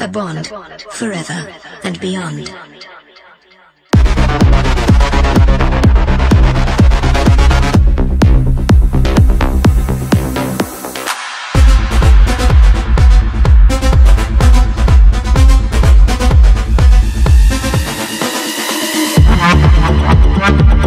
a bond, forever and beyond. Thank